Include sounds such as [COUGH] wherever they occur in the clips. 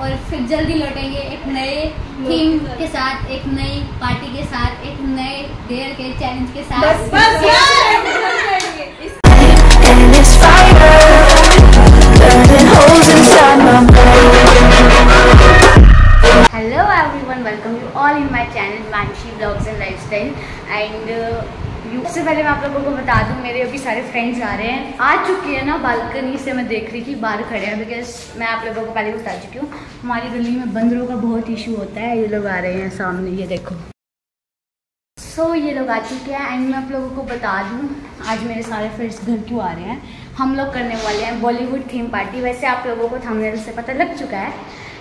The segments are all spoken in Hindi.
और फिर जल्दी लौटेंगे एक नए थीम के साथ एक नई पार्टी के साथ एक नए डेयर के चैलेंज के साथ। बस बस and सबसे पहले मैं आप लोगों को बता दूँ मेरे अभी सारे फ्रेंड्स आ रहे हैं। आ चुकी हैं ना बालकनी से मैं देख रही थी बाहर खड़े हैं बिकॉज़ मैं आप लोगों को पहले बता चुकी हूँ हमारी गली में बंदरों का बहुत इशू होता है। ये लोग आ रहे हैं सामने ये देखो। सो so, ये लोग आ चुके हैं एंड मैं आप लोगों को बता दूँ आज मेरे सारे फ्रेंड्स घर क्यों आ रहे हैं? हम लोग करने वाले हैं बॉलीवुड थीम पार्टी वैसे आप लोगों को थंबनेल से पता लग चुका है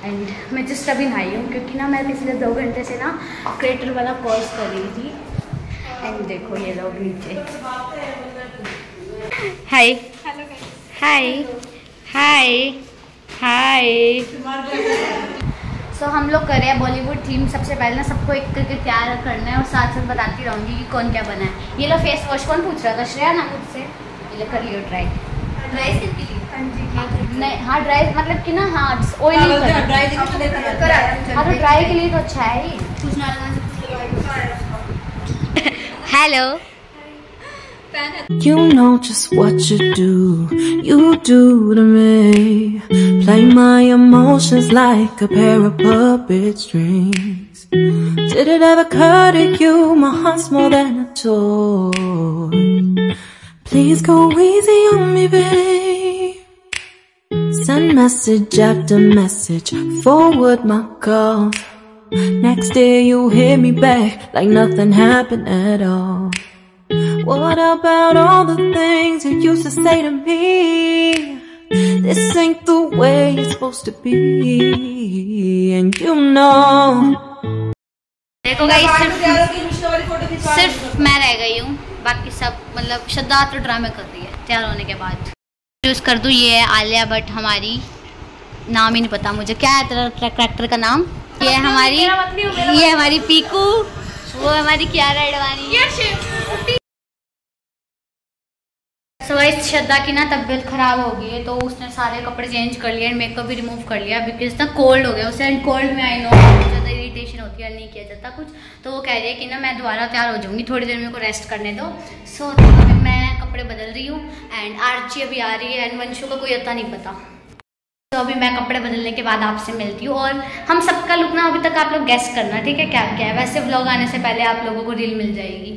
एंड मैं जस्ट अभी नहाई हूँ क्योंकि ना मैं पिछले दो घंटे से ना क्रिएटर वाला कोर्स कर रही थी। एंड देखो ये लोग नीचे हाय हाय हाय हाय सो हम लोग कर रहे हैं बॉलीवुड थीम सबसे पहले ना सबको एक करके तैयार करना है और साथ साथ बताती रहूँगी कि कौन क्या बना है। ये लो फेस वॉश कौन पूछ रहा था? श्रेया ना मुझसे? ये लो कर लियो ट्राई ड्राई स्किन के लिए? नहीं हाँ? ड्राई मतलब कि ना हाँ ऑयली हाँ तो ड्राई के लिए तो अच्छा है Hello. You know just what you do, you do to me. Play my emotions like a pair of puppet strings. Did it ever occur to you my heart's more than a toy? Please go easy on me, babe. Send message after message, forward my call. Next day you hit me back like nothing happened at all. What about all the things you used to say to me? This ain't the way it's supposed to be, and you know. देखो गाइस सिर्फ़ सिर्फ़ मैं रह गई हूँ बाकी सब मतलब श्रद्धा तो ड्रामे कर रही है तैयार होने के बाद चूज़ कर दूँ ये है आलिया भट्ट हमारी नाम ही नहीं पता मुझे क्या है तेरा करेक्टर का नाम ये हमारी ये हमारी पीकू वो हमारी कियारा एडवानी सो श्रद्धा की ना तबीयत खराब हो गई है तो उसने सारे कपड़े चेंज कर लिए एंड मेकअप भी रिमूव कर लिया बिकॉज़ ना कोल्ड हो गया। उसे एंड कोल्ड में आई नो ज़्यादा इरिटेशन होती है नहीं किया जाता कुछ। तो वो कह रही है कि ना मैं दोबारा तैयार हो जाऊँगी थोड़ी देर मेरे को रेस्ट करने दो। सो so, अभी मैं कपड़े बदल रही हूँ एंड आर्ची अभी आ रही है एंड वंशु का कोई अता नहीं पता। तो अभी मैं कपड़े बदलने के बाद आपसे मिलती हूँ और हम सबका लुक ना अभी तक आप लोग गैस करना ठीक है? क्या क्या है? वैसे व्लॉग आने से पहले आप लोगों को रील मिल जाएगी।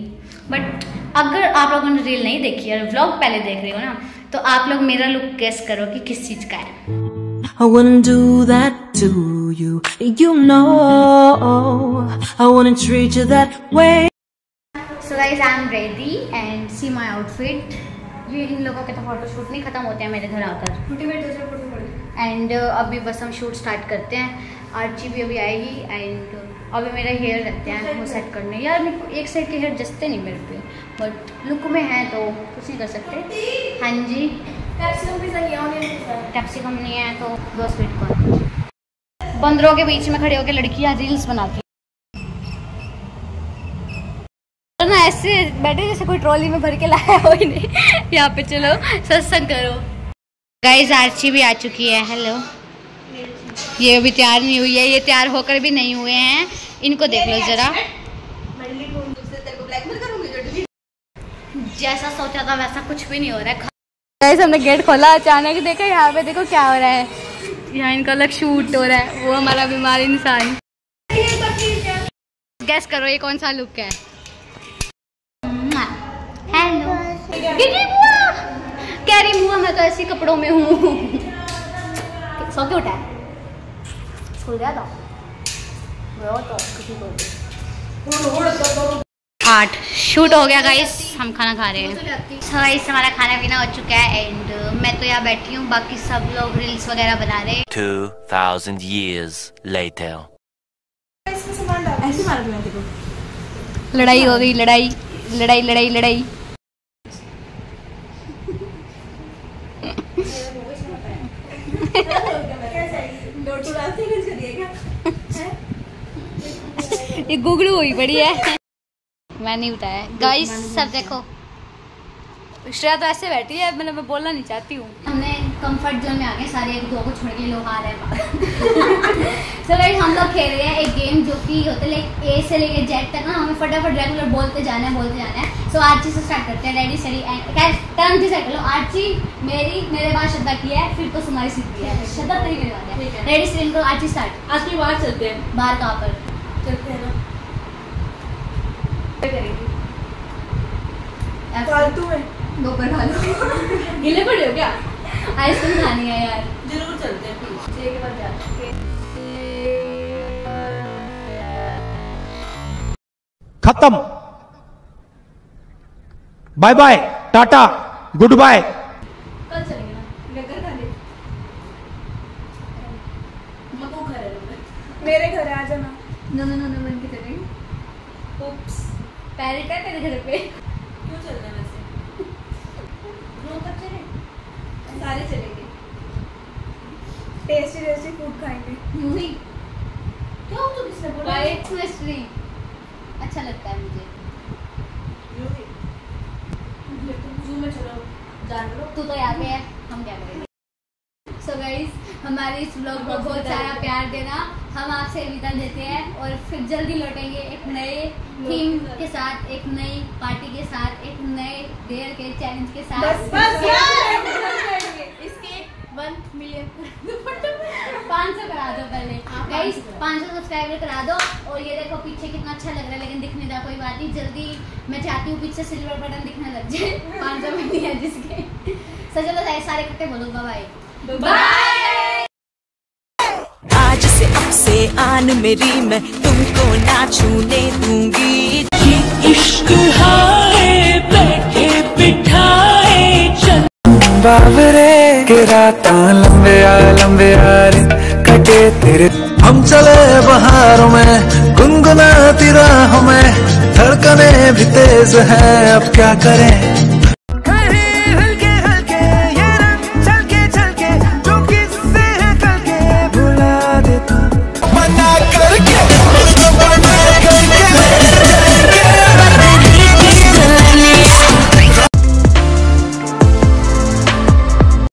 बट अगर आप लोगों ने रील नहीं देखी है व्लॉग पहले देख रहे हो ना तो आप लोग मेरा लुक गैस करो कि किस चीज़ का है। I wouldn't do that to you. You know, I wouldn't treat you that way. So guys I am ready and see my outfit ये इन लोगों के तो फोटोशूट नहीं खत्म होते हैं मेरे घर आकर। एंड अभी बस हम शूट स्टार्ट करते हैं। आर्ची भी अभी आएगी एंड अभी मेरा हेयर रहते हैं वो सेट करने। यार मेरे को एक साइड के हेयर जस्ते नहीं मेरे पे। बट लुक में है तो कुछ नहीं कर सकते। हाँ जी। कैप्सिकम नहीं है तो दो स्वीट कॉर्न बंदरों के बीच में खड़े होकर लड़कियाँ रील्स बनाती ना ऐसे बैठे जैसे कोई ट्रॉली में भर के लाया हो ही नहीं यहाँ पे चलो सत्संग करो। गाइस आर्ची भी आ चुकी है हेलो ये अभी तैयार नहीं हुई है ये तैयार होकर भी नहीं हुए हैं। इनको देख लो जरा। जैसा सोचा था वैसा कुछ भी नहीं हो रहा है। गाइस हमने गेट खोला अचानक देखा यहाँ पे देखो क्या हो रहा है। यहाँ इनका अलग शूट हो रहा है वो हमारा बीमार इंसान। गैस करो ये कौन सा लुक है। हेलो कह रही मुआ मैं तो ऐसे कपड़ों में हूँ। सो क्यों है। स्कूल गया था। तो आठ। शूट हो गया गाइस हम खाना खा रहे हैं। गाइस हमारा खाना पीना हो चुका है एंड मैं तो यहाँ बैठी हूँ। बाकी सब लोग रील्स वगैरह बना रहे हैं। 2000 years later. लड़ाई हो गई लड़ाई लड़ाई लड़ाई लड़ाई। [LAUGHS] ये गुगड़ू हुई बड़ी है। मैं नहीं उठाया। गाइस सब देखो। श्रेया तो ऐसे बैठी है मतलब मैं बोलना नहीं चाहती हूँ। हमने कंफर्ट जोन में आ गए सारे एक दो को छोड़ के लोग आ रहे हैं। [LAUGHS] सो गाइस हम लोग खेल रहे हैं एक गेम जो कि होता है लाइक ए से लेके जेड तक ना हमें फटाफट रेगुलर बोलते जाना है बोलते जाना है। सो आरची से स्टार्ट करते हैं रेडी स्टडी एंड टर्न से सेट कर लो। आरची मेरी मेरे बाद श्रद्धा की है फिर तो तुम्हारी सीधी है। श्रद्धा तेरी मेरे ठीक है। रेडी स्टडी करो आरची स्टार्ट आज की बात चलते हैं। बाहर कहाँ पर? चलते हैं ना। करेंगे फालतू में। दो पर खा लो गिले पड़े हो क्या? आइसक्रीम खानी है यार। ज़रूर चलते हैं के बाद जाते खत्म। Bye bye tata goodbye. कल चलेंगे ना? नगर घर है मेरे घर आ जाना। नो नो नो नो मन की तरह उप्स पैरेट है तेरे घर पे क्यों चलना है वैसे रोज तक चले सारे चलेंगे टेस्टी फ़ूड खाएँगे। यूँ ही क्या? हो तो किसने बोला? वाइट मिस्ट्री अच्छा लगता है मुझे। यूँ ही जू में चलो जानवरों तू तो यहाँ पे है हम क्या करेंगे? सो गाइस हमारे इस ब्लॉग को बहुत सारा प्यार देना। हम आपसे विदा देते हैं और फिर जल्दी लौटेंगे एक नए थीम के साथ। एक नई पार्टी के साथ एक नए देर के चैलेंज के साथ। बस बस यार इसके वन मिलियन पाँच सौ करा दो पहले। गाइस पाँच सौ सब्सक्राइबर करा दो। और ये देखो पीछे कितना अच्छा लग रहा है लेकिन दिखने का कोई बात नहीं। जल्दी मैं चाहती हूँ पीछे सिल्वर बटन दिखने लग जाए। पाँच सौ में नहीं है जिसके। सो चलो सारे इकट्ठे बोलो बाय बाय आज से अब से आन मेरी मैं तुमको ना छूने दूँगी। इश्क हाय बाबरे के रातां लंबे आ लंबे आ रे, कटे तेरे। हम चले बहारों में, गुनगुनाती राहों में, धड़कने भी तेज है, अब क्या करें?